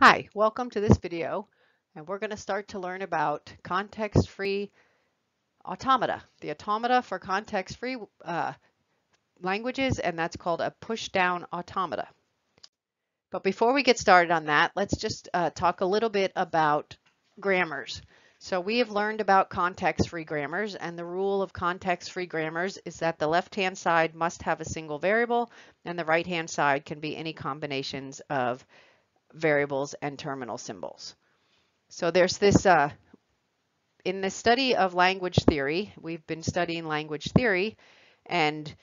Hi, welcome to this video and we're going to start to learn about context-free automata, the automata for context-free uh, languages and that's called a push-down automata. But before we get started on that, let's just uh, talk a little bit about grammars. So we have learned about context-free grammars and the rule of context-free grammars is that the left-hand side must have a single variable and the right-hand side can be any combinations of variables and terminal symbols. So there's this, uh, in the study of language theory, we've been studying language theory, and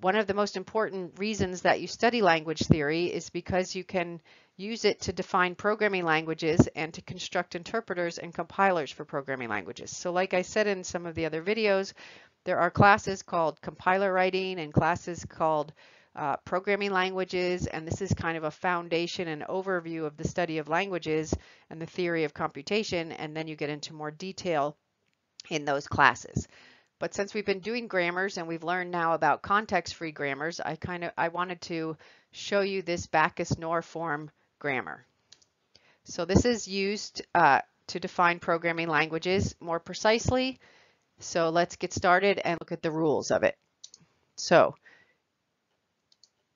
one of the most important reasons that you study language theory is because you can use it to define programming languages and to construct interpreters and compilers for programming languages. So like I said in some of the other videos, there are classes called compiler writing and classes called uh, programming languages, and this is kind of a foundation and overview of the study of languages and the theory of computation, and then you get into more detail in those classes. But since we've been doing grammars and we've learned now about context-free grammars, I kind of I wanted to show you this Backus-Naur form grammar. So this is used uh, to define programming languages more precisely. So let's get started and look at the rules of it. So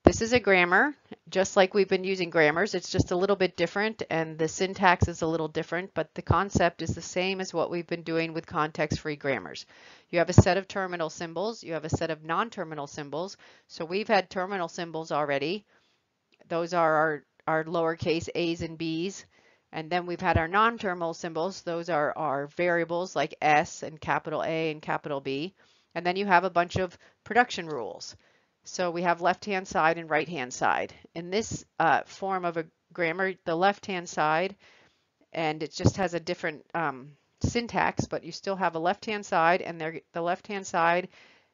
this is a grammar, just like we've been using grammars. It's just a little bit different and the syntax is a little different, but the concept is the same as what we've been doing with context-free grammars. You have a set of terminal symbols, you have a set of non-terminal symbols. So we've had terminal symbols already. Those are our, our lowercase a's and b's. And then we've had our non-terminal symbols. Those are our variables like S and capital A and capital B. And then you have a bunch of production rules. So we have left-hand side and right-hand side. In this uh, form of a grammar, the left-hand side, and it just has a different um, syntax, but you still have a left-hand side, and the left-hand side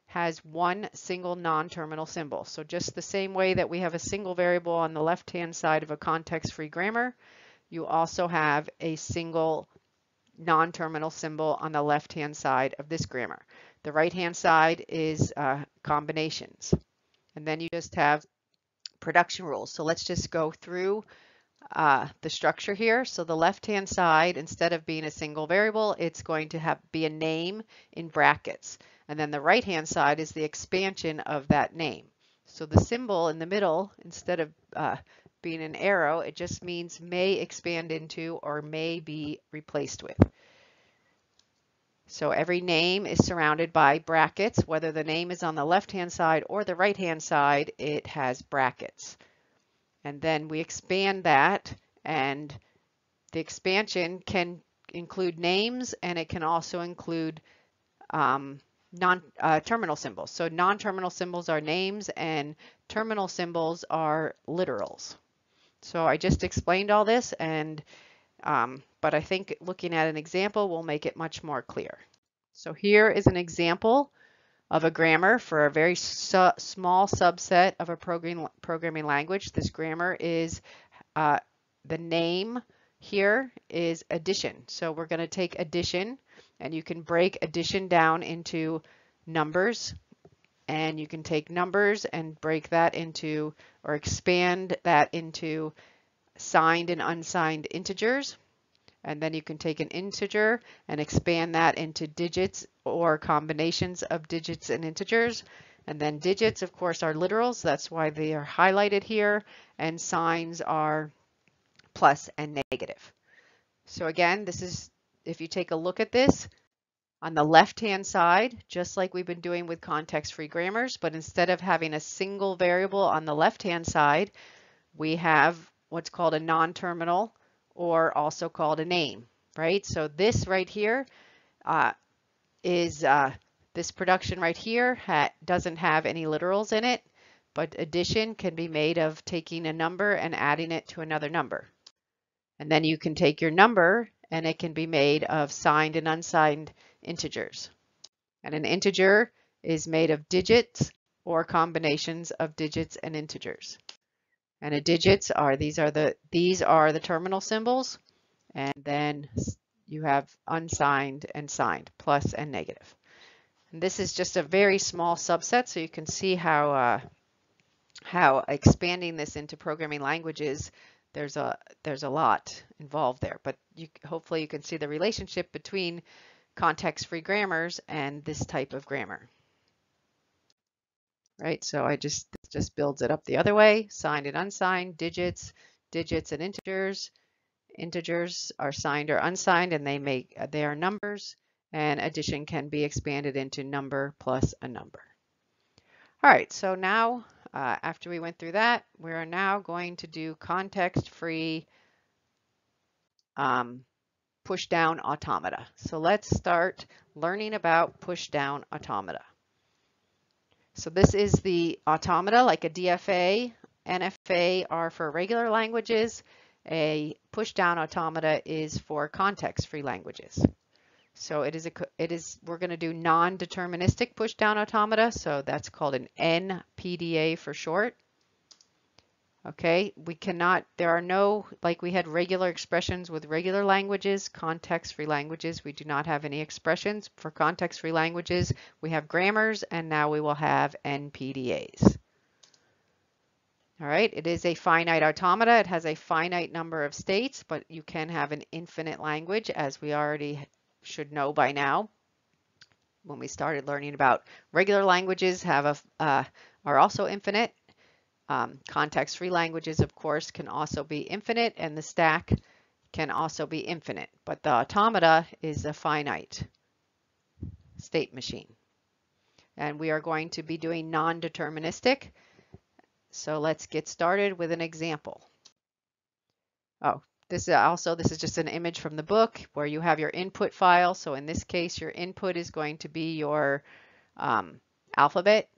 has one single non-terminal symbol. So just the same way that we have a single variable on the left-hand side of a context-free grammar, you also have a single non-terminal symbol on the left-hand side of this grammar. The right-hand side is uh, combinations. And then you just have production rules. So let's just go through uh, the structure here. So the left-hand side, instead of being a single variable, it's going to have be a name in brackets. And then the right-hand side is the expansion of that name. So the symbol in the middle, instead of uh, being an arrow, it just means may expand into or may be replaced with. So every name is surrounded by brackets. Whether the name is on the left-hand side or the right-hand side, it has brackets. And then we expand that and the expansion can include names and it can also include um, non-terminal uh, symbols. So non-terminal symbols are names and terminal symbols are literals. So I just explained all this and um, but I think looking at an example will make it much more clear. So here is an example of a grammar for a very su small subset of a program programming language. This grammar is uh, the name here is addition. So we're going to take addition and you can break addition down into numbers and you can take numbers and break that into or expand that into signed and unsigned integers. And then you can take an integer and expand that into digits or combinations of digits and integers. And then digits, of course, are literals. That's why they are highlighted here. And signs are plus and negative. So again, this is, if you take a look at this, on the left-hand side, just like we've been doing with context-free grammars, but instead of having a single variable on the left-hand side, we have what's called a non-terminal or also called a name, right? So this right here uh, is uh, this production right here ha doesn't have any literals in it, but addition can be made of taking a number and adding it to another number. And then you can take your number and it can be made of signed and unsigned integers. And an integer is made of digits or combinations of digits and integers. And the digits are these are the these are the terminal symbols, and then you have unsigned and signed, plus and negative. And this is just a very small subset, so you can see how uh, how expanding this into programming languages there's a there's a lot involved there, but you hopefully you can see the relationship between context-free grammars and this type of grammar. Right, so I just just builds it up the other way, signed and unsigned, digits, digits and integers. Integers are signed or unsigned and they make they are numbers and addition can be expanded into number plus a number. All right, so now uh, after we went through that, we are now going to do context-free um, push-down automata. So let's start learning about push-down automata. So this is the automata, like a DFA. NFA are for regular languages. A push-down automata is for context-free languages. So it is a it is we're going to do non-deterministic push-down automata. So that's called an NPDA for short. Okay, we cannot, there are no, like we had regular expressions with regular languages, context-free languages, we do not have any expressions. For context-free languages, we have grammars, and now we will have NPDAs. All right, it is a finite automata. It has a finite number of states, but you can have an infinite language, as we already should know by now when we started learning about regular languages have a, uh, are also infinite. Um, Context-free languages, of course, can also be infinite, and the stack can also be infinite, but the automata is a finite state machine. And we are going to be doing non-deterministic. So let's get started with an example. Oh, this is also, this is just an image from the book where you have your input file. So in this case, your input is going to be your um, alphabet.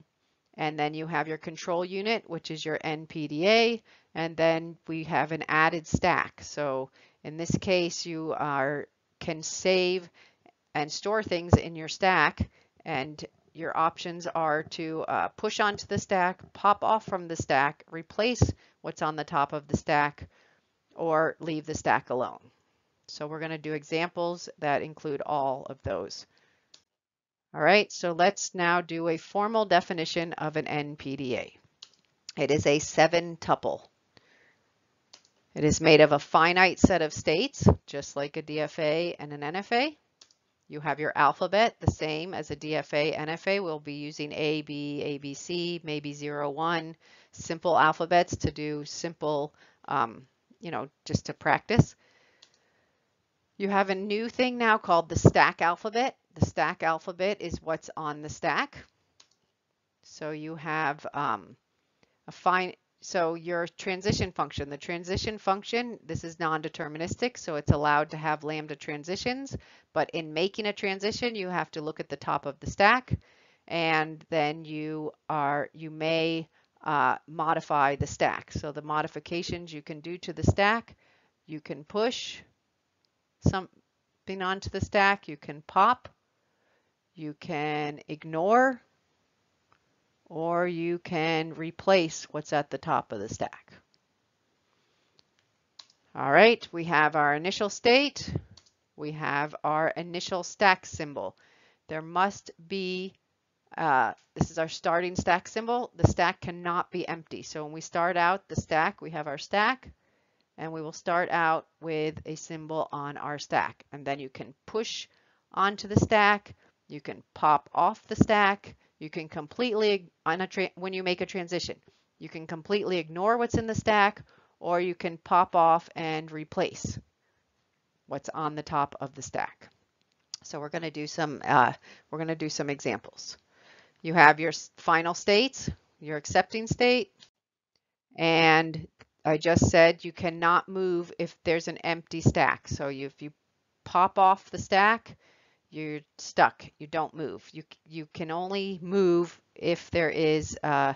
And then you have your control unit, which is your NPDA. And then we have an added stack. So in this case, you are can save and store things in your stack. And your options are to uh, push onto the stack, pop off from the stack, replace what's on the top of the stack, or leave the stack alone. So we're going to do examples that include all of those. All right, so let's now do a formal definition of an NPDA. It is a seven tuple. It is made of a finite set of states, just like a DFA and an NFA. You have your alphabet, the same as a DFA, NFA. We'll be using A, B, ABC, maybe 0, 1, simple alphabets to do simple um, you know, just to practice. You have a new thing now called the stack alphabet. The stack alphabet is what's on the stack. So you have um, a fine, so your transition function, the transition function, this is non-deterministic, so it's allowed to have lambda transitions, but in making a transition, you have to look at the top of the stack, and then you are, you may uh, modify the stack. So the modifications you can do to the stack, you can push something onto the stack, you can pop, you can ignore, or you can replace what's at the top of the stack. All right, we have our initial state. We have our initial stack symbol. There must be uh, this is our starting stack symbol. The stack cannot be empty. So when we start out the stack, we have our stack and we will start out with a symbol on our stack. And then you can push onto the stack. You can pop off the stack. You can completely, on a when you make a transition, you can completely ignore what's in the stack or you can pop off and replace what's on the top of the stack. So we're going to do some, uh, we're going to do some examples. You have your final states, your accepting state, and I just said you cannot move if there's an empty stack. So you, if you pop off the stack, you're stuck. You don't move. You, you can only move if there is uh,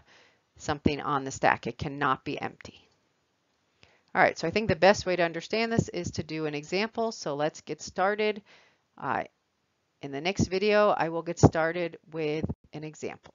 something on the stack. It cannot be empty. All right, so I think the best way to understand this is to do an example. So let's get started. Uh, in the next video, I will get started with an example.